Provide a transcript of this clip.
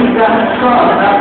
He's got the